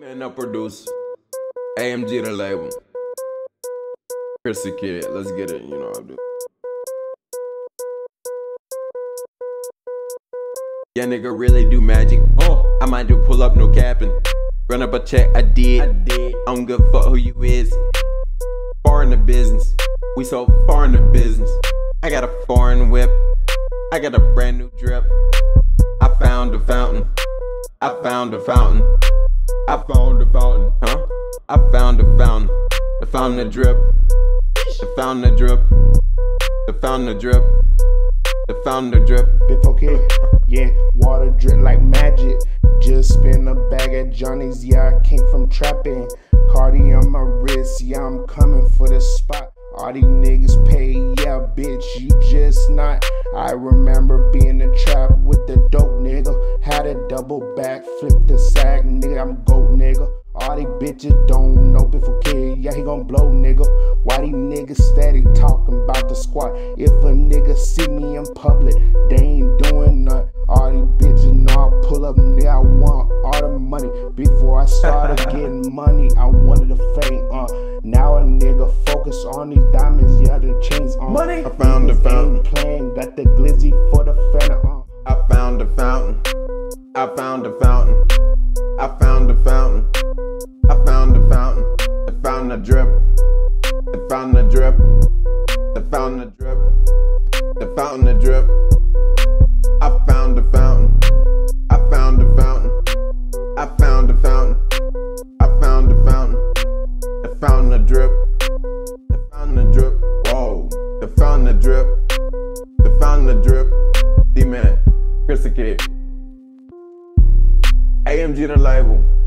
Man, up produce. AMG the label. Chris the kid. Let's get it. You know what I do. Yeah, nigga really do magic. Oh, I might do pull up, no capping. Run up a check, I did. I did. I don't give a fuck who you is. Far in the business. We so far in the business. I got a foreign whip. I got a brand new drip. I found a fountain. I found a fountain. I found a fountain, huh? I found a fountain. I found that drip. I found that drip. I found that drip. I found that drip. Before kid, yeah, water drip like magic. Just spin a bag at Johnny's, yeah, I came from trapping. Cardi on my wrist, yeah, I'm coming for the spot. All these niggas pay, yeah, bitch, you just not. I remember being in the trap with the dope nigga. Had a double back, flip the sack, nigga, I'm a goat nigga. All these bitches don't know before kid, yeah, he gon' blow nigga. Why these niggas steady talking about the squad? If a nigga see me in public, they ain't doing nothing. All these bitches know I pull up, nigga, I want all the money. Before I started getting money, I wanted to faint, uh. Now a nigga focus on these diamonds, yeah, the chains on. Money. I found the fountain. Playing, got the glizzy for the fan, uh. I found a fountain. I found a fountain. I found a fountain. I found a fountain. I found a drip. I found a drip. I found a drip. I fountain a drip. I found a fountain. I found a fountain. I found a fountain. I found a fountain. I found a drip. I found a drip. Whoa. I found a drip. I found a drip. D-Man. Chris the Kid. AMG the label.